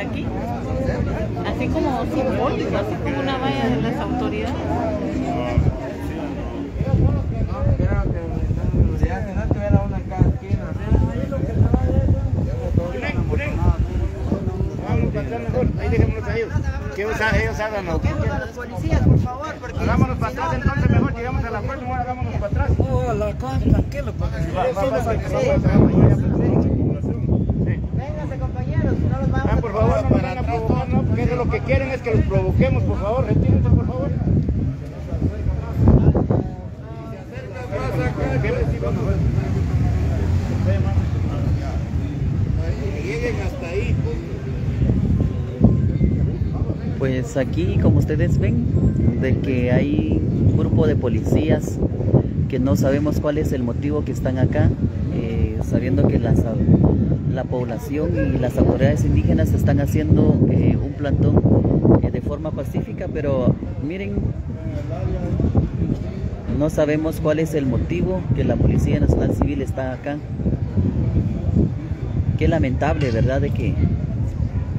aquí, así como simbólico, así como una valla de las autoridades. Ahí dejémonos a ellos. Que ellos, ellos hagan lo que quieran. los policías, por favor. Hagámonos para atrás, entonces mejor llegamos a la puerta, mejor hagámonos para atrás. Oh, la cosa, tranquilo, porque si Va, va, va, va, Vénganse, compañeros, no los vamos Ah, por favor, no nos van a provocar, no, porque eso lo que quieren es que los provoquemos, por favor, retírense, por favor. Pues aquí, como ustedes ven, de que hay un grupo de policías que no sabemos cuál es el motivo que están acá, eh, sabiendo que las, la población y las autoridades indígenas están haciendo eh, un plantón eh, de forma pacífica, pero miren, no sabemos cuál es el motivo que la Policía Nacional Civil está acá. Qué lamentable, ¿verdad? De que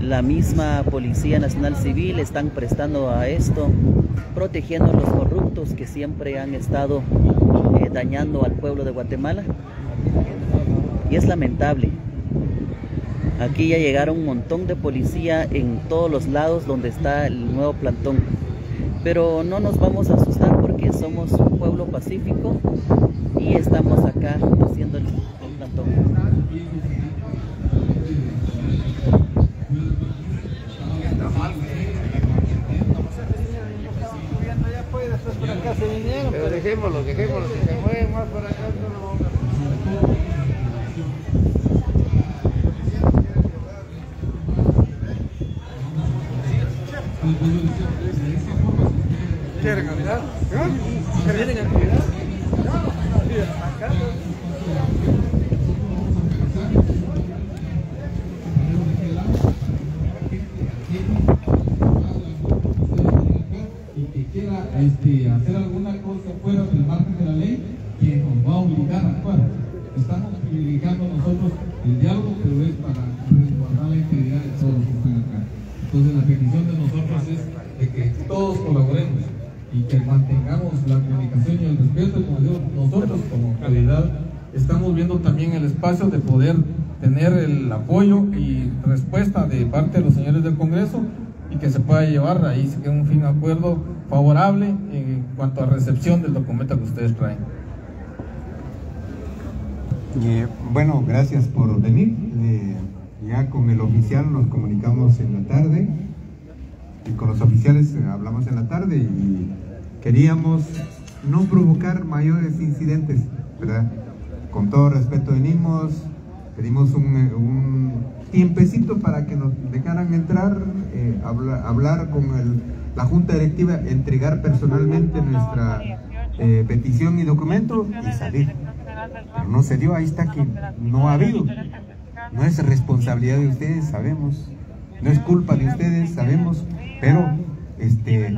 la misma Policía Nacional Civil están prestando a esto, protegiendo a los corruptos que siempre han estado eh, dañando al pueblo de Guatemala. Y es lamentable. Aquí ya llegaron un montón de policía en todos los lados donde está el nuevo plantón. Pero no nos vamos a asustar porque somos un pueblo pacífico y estamos acá haciendo el, plantón. Pero dejémoslo, dejémoslo, si se más acá, ¿Quieren caminar? ¿Quieren actividad? y que quiera este, hacer alguna cosa fuera del margen de la ley, que nos va a obligar a actuar. Estamos privilegiando nosotros el diálogo, pero es para resguardar la integridad de todos los que están acá. Entonces la petición de nosotros es de que todos colaboremos y que mantengamos la comunicación y el respeto. Como digo, nosotros como autoridad estamos viendo también el espacio de poder tener el apoyo y respuesta de parte de los señores del Congreso y que se pueda llevar ahí queda un fin de acuerdo favorable en cuanto a recepción del documento que ustedes traen. Eh, bueno, gracias por venir. Eh, ya con el oficial nos comunicamos en la tarde y con los oficiales eh, hablamos en la tarde y queríamos no provocar mayores incidentes, ¿verdad? Con todo respeto venimos, pedimos un, eh, tiempecito para que nos dejaran entrar, eh, habla- hablar con la Junta Directiva, entregar personalmente nuestra eh, petición y documento y salir. Pero no se dio, ahí está que no ha habido. No es responsabilidad de ustedes, sabemos. No es culpa de ustedes, sabemos. Pero este,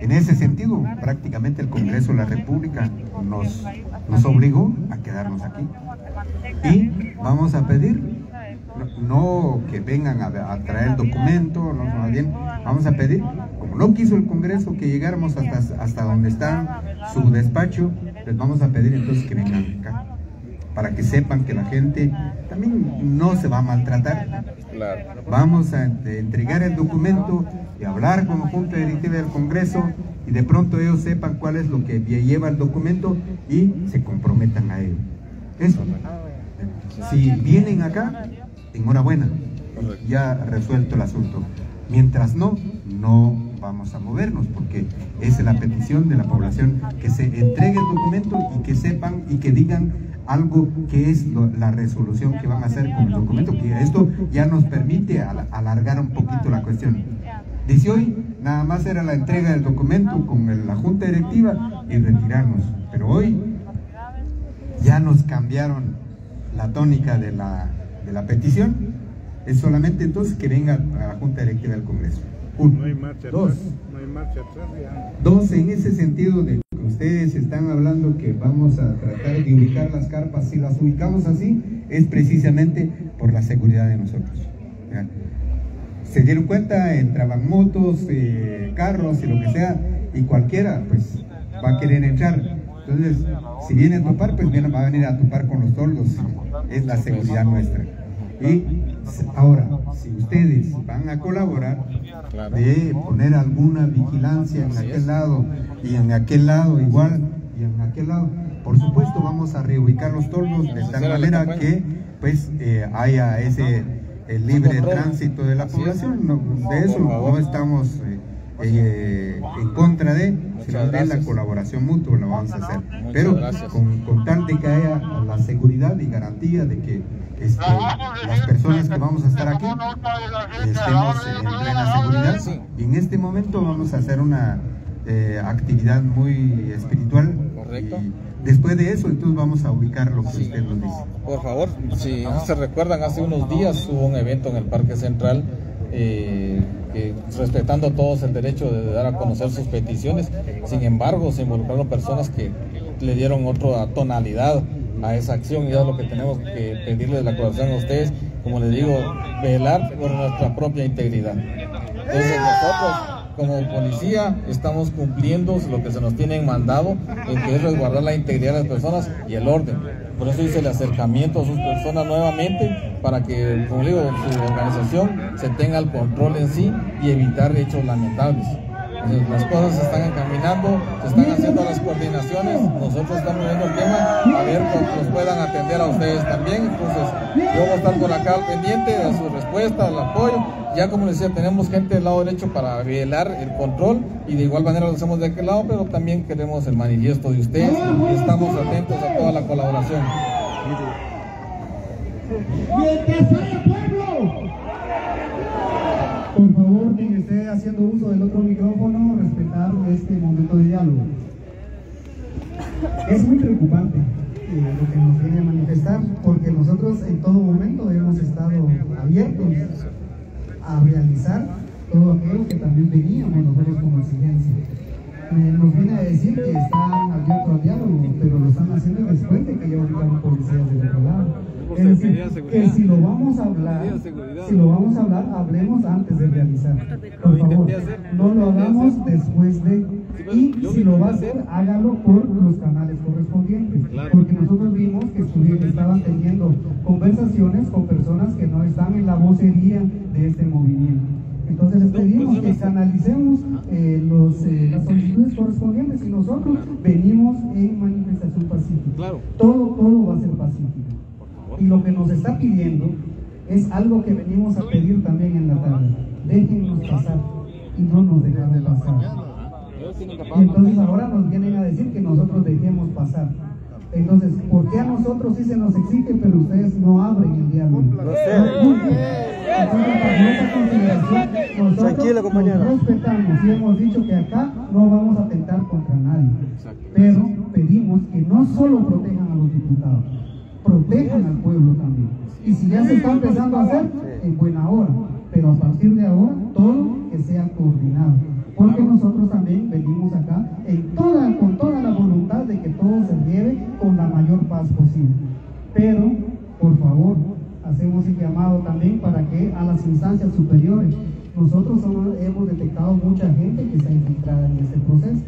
en ese sentido, prácticamente el Congreso de la República nos, nos obligó a quedarnos aquí. Y vamos a pedir, no, no que vengan a, a traer documento, no, más bien, vamos a pedir, como no quiso el Congreso que llegáramos hasta, hasta donde está su despacho, les vamos a pedir entonces que vengan acá, para que sepan que la gente también no se va a maltratar. Vamos a entregar el documento y hablar la Junta Directiva del Congreso y de pronto ellos sepan cuál es lo que lleva el documento y se comprometan a ello. Eso. Si vienen acá, enhorabuena, ya resuelto el asunto. Mientras no, no vamos a movernos porque es la petición de la población, que se entregue el documento y que sepan y que digan algo que es la resolución que van a hacer con el documento, que esto ya nos permite al- alargar un poquito la cuestión. Dice hoy, nada más era la entrega del documento con la junta directiva y retirarnos, pero hoy ya nos cambiaron la tónica de la, de la petición, es solamente entonces que venga a la Junta Directiva del Congreso. Uno. No hay marcha Dos. atrás. No hay marcha atrás. ya. Dos, en ese sentido de que ustedes están hablando que vamos a tratar de ubicar las carpas, si las ubicamos así, es precisamente por la seguridad de nosotros. Se dieron cuenta, entraban motos, eh, carros y lo que sea, y cualquiera pues va a querer entrar. Entonces, si viene a topar, pues viene, va a venir a topar con los toldos, es la seguridad nuestra. Y ahora, si ustedes van a colaborar, de poner alguna vigilancia en aquel lado y en aquel lado igual y en aquel lado, por supuesto vamos a reubicar los toldos de tal manera que pues eh, haya ese el libre tránsito de la población. No, de eso no estamos eh, eh, en contra de, sino de la colaboración mutua lo vamos a hacer. Pero con, con, tal de que haya la seguridad y garantía de que este, las personas que vamos a estar aquí estemos en plena seguridad. Y en este momento vamos a hacer una eh, actividad muy espiritual. Correcto. Y después de eso, entonces vamos a ubicar lo que usted nos dice. Por favor, si se recuerdan, hace unos días hubo un evento en el Parque Central. Eh, que, respetando todos el derecho de dar a conocer sus peticiones, sin embargo se involucraron personas que le dieron otra tonalidad a esa acción y es lo que tenemos que pedirle la colaboración a ustedes, como les digo, velar por nuestra propia integridad. Entonces nosotros como policía estamos cumpliendo lo que se nos tiene mandado, en que es resguardar la integridad de las personas y el orden. Por eso hice el acercamiento a sus personas nuevamente para que, como digo, su organización se tenga el control en sí y evitar hechos lamentables. Las cosas se están encaminando, se están haciendo las coordinaciones, nosotros estamos viendo el tema, a ver cómo nos puedan atender a ustedes también. Entonces, yo voy a estar por acá pendiente de su respuesta, el apoyo. Ya como les decía, tenemos gente del lado derecho para velar el control y de igual manera lo hacemos de aquel lado, pero también queremos el manifiesto de ustedes y estamos atentos a toda la colaboración. Por favor, quien esté haciendo uso del otro micrófono, respetar este momento de diálogo. Es muy preocupante eh, lo que nos viene a manifestar, porque nosotros en todo momento hemos estado abiertos a realizar todo aquello que también veníamos nosotros como exigencia. Eh, nos viene a decir que están abiertos al diálogo, pero lo están haciendo después de que ya ubicaron policías del otro lado. Es decir, que si lo vamos a hablar, si lo vamos a hablar, hablemos antes de realizar. Por favor, no lo hagamos después de. Y si lo va a hacer, hágalo por los canales correspondientes. Porque nosotros vimos que estaban teniendo conversaciones con personas que no están en la vocería de este movimiento. Entonces les pedimos que canalicemos eh, los, eh, las solicitudes correspondientes y nosotros venimos en manifestación pacífica. Todo, Y lo que nos está pidiendo es algo que venimos a pedir también en la tarde. Déjennos pasar y no nos dejan pasar. Y entonces ahora nos vienen a decir que nosotros dejemos pasar. Entonces, ¿por qué a nosotros sí se nos exige, pero ustedes no abren el diálogo? Nosotros nos respetamos y hemos dicho que acá no vamos a atentar contra nadie. Pero pedimos que no solo protejan a los diputados, protejan al pueblo también. Y si ya se está empezando a hacer, en buena hora. Pero a partir de ahora, todo que sea coordinado. Porque nosotros también venimos acá en toda, con toda la voluntad de que todo se lleve con la mayor paz posible. Pero, por favor, hacemos el llamado también para que a las instancias superiores, nosotros hemos detectado mucha gente que está infiltrada en este proceso.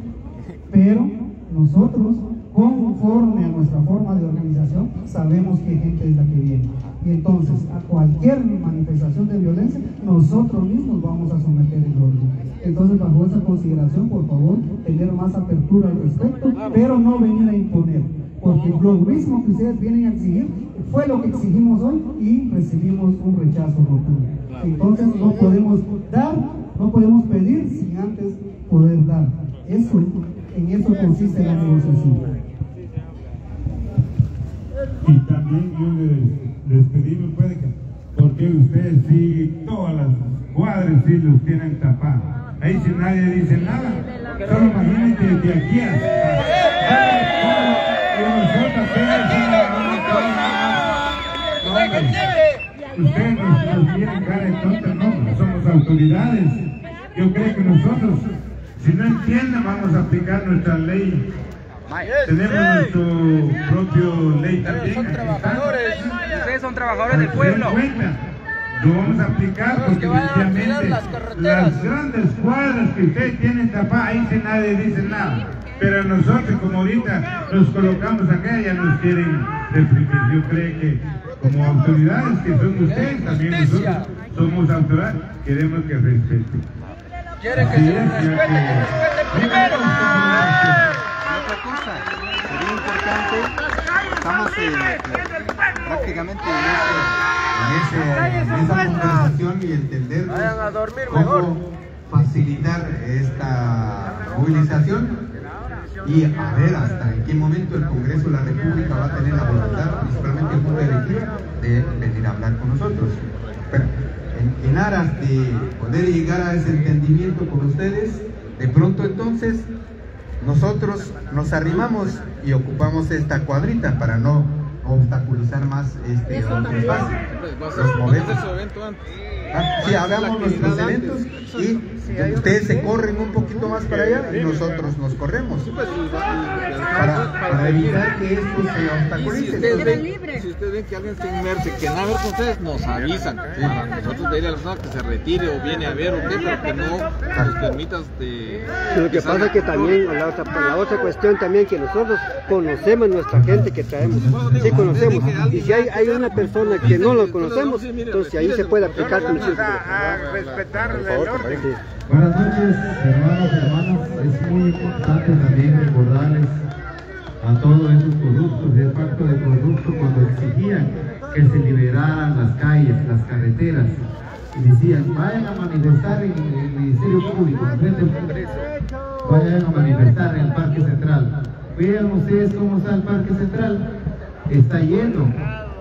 Pero nosotros conforme a nuestra forma de organización, sabemos qué gente es la que viene. Y entonces, a cualquier manifestación de violencia, nosotros mismos vamos a someter el orden. Entonces, bajo esa consideración, por favor, tener más apertura al respecto, pero no venir a imponer. Porque lo mismo que ustedes vienen a exigir fue lo que exigimos hoy y recibimos un rechazo rotundo. Entonces, no podemos dar, no podemos pedir sin antes poder dar. Eso, en eso consiste la negociación. Y también yo les, les pedí, puede que, porque ustedes sí, todas las cuadras sí los tienen tapados. Ahí si nadie dice nada, solo imagínate de aquí Ustedes nos, nos cara en contra, no, somos autoridades. Yo creo que nosotros, si no entienden, vamos a aplicar nuestra ley tenemos nuestro propio ley también. Son trabajadores, ustedes son trabajadores del pueblo. lo vamos a aplicar porque definitivamente las grandes cuadras que ustedes tienen tapadas, ahí sí nadie dice nada. Pero nosotros, como ahorita nos colocamos acá, ya nos quieren reprimir. Yo creo que como autoridades que son ustedes, también nosotros somos autoridades, queremos que respeten. Quieren que se les respete, que respeten primero. otra cosa, sería importante, estamos eh, prácticamente en ese en, ese- en esa conversación y entender Vayan a dormir cómo mejor. facilitar esta movilización y a ver hasta en qué momento el Congreso de la República va a tener la voluntad, principalmente el Junta Directiva, de venir a hablar con nosotros. Pero en, aras de poder llegar a ese entendimiento con ustedes, de pronto entonces nosotros nos arrimamos y ocupamos esta cuadrita para no obstaculizar más este espacio. Nos movemos. Ah, Sí, hagamos nuestros eventos y ustedes se corren un poquito más para allá y nosotros nos corremos. Para, para evitar que esto se Y si obstaculice. ustedes, ven, si ustedes ven que alguien está inmerso y que nada ver con ustedes, nos avisan. Para nosotros pedirle a la persona que se retire o viene a ver o qué, pero que no nos permitas de... Lo que pasa es que también, la otra, la otra cuestión también, que nosotros conocemos nuestra gente que traemos, sí conocemos, y si hay, hay una persona que no lo conocemos, entonces ahí se puede aplicar con Vamos a, a respetar el orden. Buenas noches, hermanos y hermanas. Es muy importante también recordarles a todos esos corruptos del pacto de corrupto cuando exigían que se liberaran las calles, las carreteras. Y decían, vayan a manifestar en el Ministerio Público, en frente al Congreso. Vayan a manifestar en el Parque Central. Vean ustedes cómo está el Parque Central. Está lleno.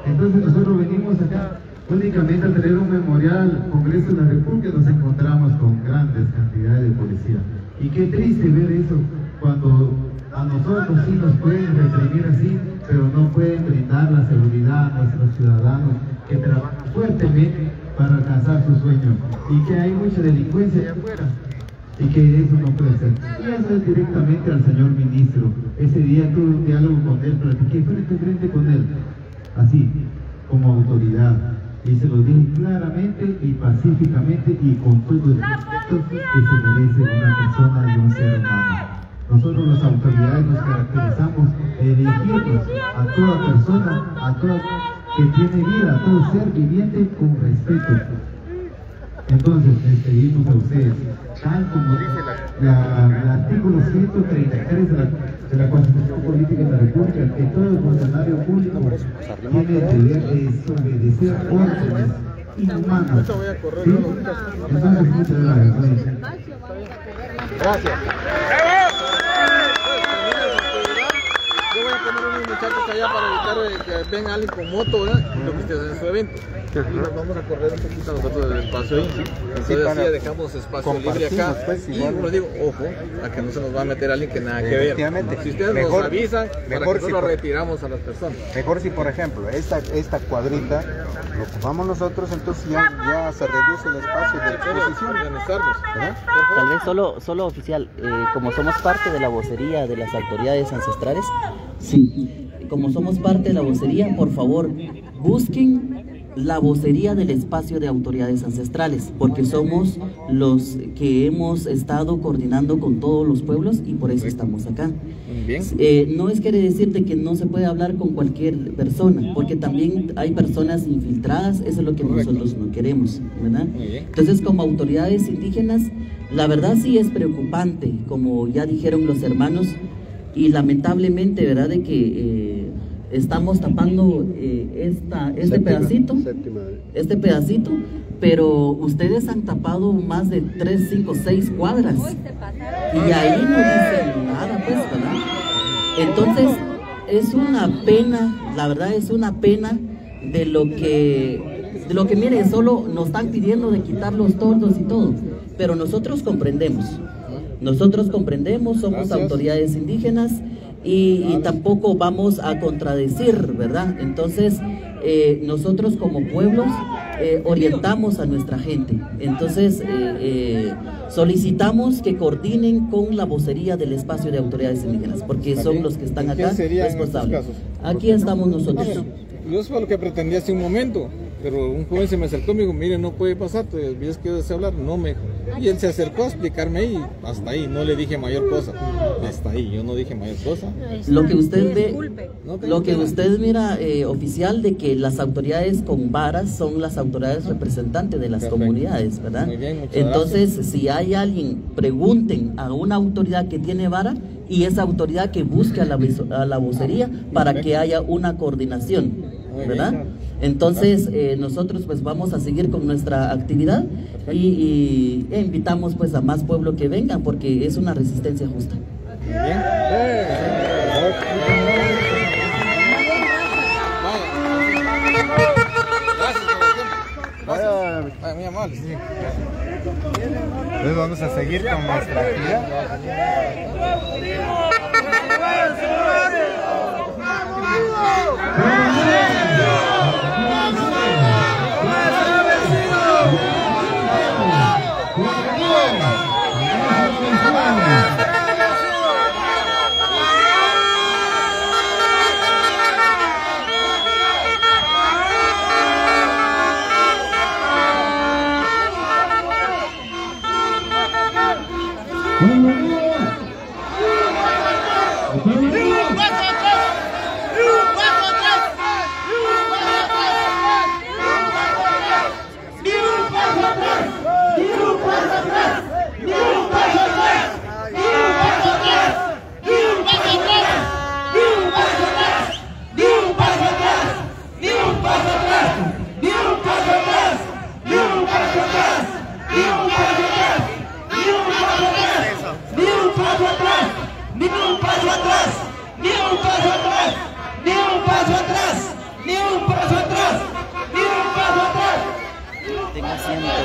Entonces nosotros venimos acá únicamente a tener un memorial al Congreso de la República nos encontramos con grandes cantidades de policía. Y qué triste ver eso cuando a nosotros sí nos pueden reprimir así, pero no pueden brindar la seguridad a nuestros ciudadanos que trabajan fuertemente para alcanzar sus sueños. Y que hay mucha delincuencia allá afuera y que eso no puede ser. Y eso es directamente al señor ministro. Ese día tuve un diálogo con él, platiqué frente a frente con él, así, como autoridad. Y se lo dije claramente y pacíficamente y con todo el respeto que se merece una persona y un ser humano. Nosotros las autoridades nos caracterizamos elegirnos a toda persona, a toda que tiene vida, a todo ser viviente con respeto. Entonces les pedimos a ustedes, tal como dice la, la- el artículo 133 de la, de la Constitución Política de la República, que todo funcionario público tiene el deber de desobedecer órdenes inhumanas. ¿sí? Entonces, muchas gracias. Gracias. Voy a poner unos muchachos allá para evitar eh, que venga alguien con moto, ¿verdad? Lo que ustedes en su evento. Y nos vamos a correr un poquito nosotros del espacio ahí. Entonces así para- ya dejamos espacio libre acá. pues, y como les digo, ojo, a que no se nos va a meter alguien que nada que ver. Efectivamente. Si ustedes Mejor- nos avisan, para mejor que si por- retiramos a las personas. Mejor si, por ejemplo, esta, esta cuadrita lo ocupamos nosotros, entonces ya, ya se reduce el espacio de exposición. Tal vez solo, solo oficial, eh, como somos parte de la vocería de las autoridades ancestrales, sí, como somos parte de la vocería, por favor, busquen la vocería del espacio de autoridades ancestrales, porque somos los que hemos estado coordinando con todos los pueblos y por eso estamos acá. Bien. Eh, no es quiere decir de que no se puede hablar con cualquier persona, porque también hay personas infiltradas, eso es lo que nosotros no queremos, ¿verdad? Entonces, como autoridades indígenas, la verdad sí es preocupante, como ya dijeron los hermanos, y lamentablemente, ¿verdad? De que eh, estamos tapando eh, esta, este pedacito, este pedacito, pero ustedes han tapado más de 3, 5, 6 cuadras. Y ahí no dicen nada, pues, ¿verdad? Entonces, es una pena, la verdad es una pena de lo que, de lo que miren, solo nos están pidiendo de quitar los tordos y todo, pero nosotros comprendemos, nosotros comprendemos, somos Gracias. autoridades indígenas y, y tampoco vamos a contradecir, ¿verdad? Entonces, eh, nosotros como pueblos eh, orientamos a nuestra gente. Entonces, eh, eh, solicitamos que coordinen con la vocería del espacio de autoridades indígenas, porque son los que están ¿Y quién acá responsables. Aquí estamos nosotros. Yo eso fue lo que pretendí hace un momento. Pero un joven se me acercó y me dijo, mire, no puede pasar, pues, ¿ves que yo deseo hablar? No me... Y él se acercó a explicarme y hasta ahí, no le dije mayor cosa. Hasta ahí, yo no dije mayor cosa. Lo que usted ve, lo que usted mira, eh, oficial, de que las autoridades con varas son las autoridades representantes de las comunidades, ¿verdad? Muy bien, Entonces, si hay alguien, pregunten a una autoridad que tiene vara y esa autoridad que busque a la, a la vocería para que haya una coordinación, Muy ¿verdad? Entonces, eh, nosotros pues vamos a seguir con nuestra actividad y, y- e invitamos pues a más pueblo que vengan porque es una resistencia justa. Vaya, muy amable. Entonces vamos a seguir con nuestra actividad. Amém.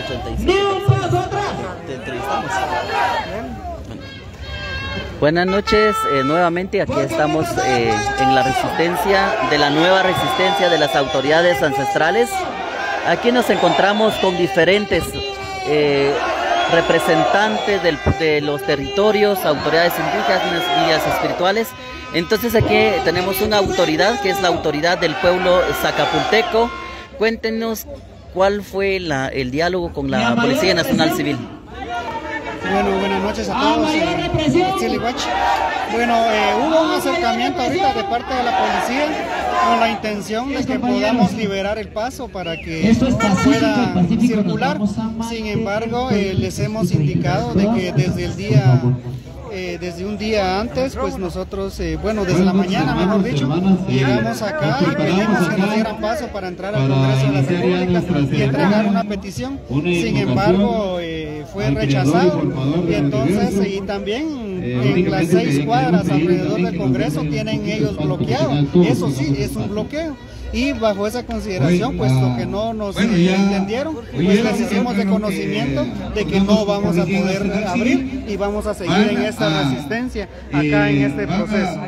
185. Te entrevistamos. Buenas noches, eh, nuevamente aquí estamos eh, en la resistencia, de la nueva resistencia de las autoridades ancestrales. Aquí nos encontramos con diferentes eh, representantes del- de los territorios, autoridades indígenas, guías espirituales. Entonces aquí tenemos una autoridad que es la autoridad del pueblo Zacapulteco. Cuéntenos cuál fue la- el diálogo con la Policía Nacional Civil. Bueno, buenas noches a todos. eh. Bueno, eh, hubo un acercamiento ahorita de parte de la policía con la intención de que podamos liberar el paso para que pueda circular. Sin embargo, eh, les hemos indicado de que desde el día eh, desde un día antes, pues nosotros, eh, bueno, desde la mañana, mejor dicho, llegamos acá y pedimos que nos dieran paso para entrar al Congreso de la República y entregar una petición. Sin embargo, eh, fue rechazado y entonces, y también en las seis cuadras alrededor del Congreso tienen ellos bloqueado. Eso sí, es un bloqueo. Y bajo esa consideración, puesto que no nos entendieron, pues les hicimos de conocimiento de que no vamos a poder abrir y vamos a seguir en esta resistencia acá en este proceso.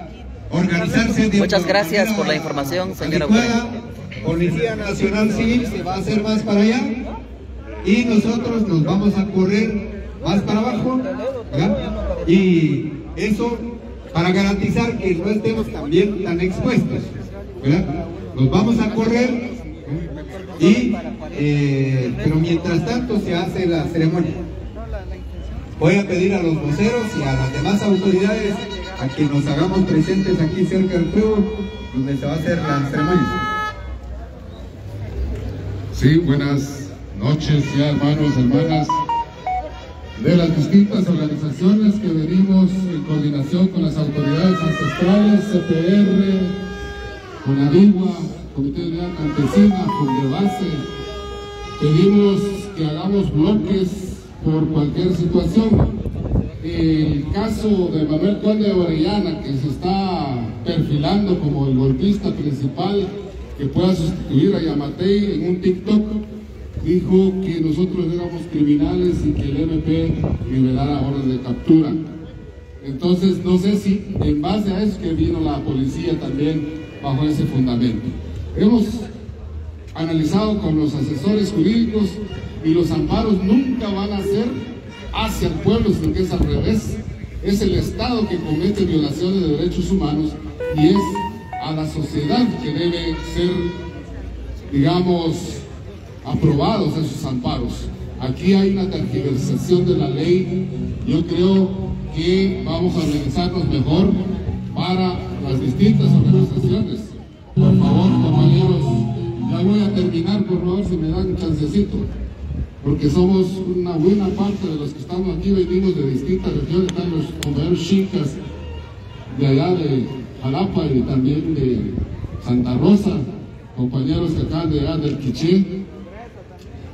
Organizarse Muchas gracias por la información, señora. Policía Nacional Civil se va a hacer más para allá y nosotros nos vamos a correr más para abajo ¿verdad? y eso para garantizar que no estemos también tan expuestos ¿verdad? Nos vamos a correr y eh, pero mientras tanto se hace la ceremonia. Voy a pedir a los voceros y a las demás autoridades a que nos hagamos presentes aquí cerca del fuego donde se va a hacer la ceremonia. Sí, buenas noches ya hermanos, hermanas de las distintas organizaciones que venimos en coordinación con las autoridades ancestrales, CPR, Conadigua, Comité de Unidad Campesina, Fundebase. Pedimos que hagamos bloques por cualquier situación. El caso de Manuel Conde de Orellana, que se está perfilando como el golpista principal que pueda sustituir a Yamatei en un TikTok, dijo que nosotros éramos criminales y que el MP liberara orden de captura. Entonces, no sé si en base a eso que vino la policía también bajo ese fundamento. Hemos analizado con los asesores jurídicos y los amparos nunca van a ser hacia el pueblo, sino que es al revés. Es el Estado que comete violaciones de derechos humanos y es a la sociedad que debe ser, digamos, aprobados esos amparos. Aquí hay una tergiversación de la ley. Yo creo que vamos a organizarnos mejor para las distintas organizaciones. Por favor, compañeros, ya voy a terminar, por favor, si me dan chancecito. Porque somos una buena parte de los que estamos aquí, venimos de distintas regiones, están los compañeros chicas de allá de Jalapa y también de Santa Rosa, compañeros que acá de allá del Quiché,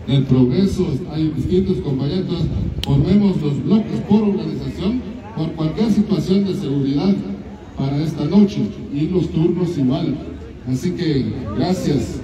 del Progreso, hay distintos compañeros, formemos los bloques por organización, por cualquier situación de seguridad para esta noche y los turnos igual. Así que gracias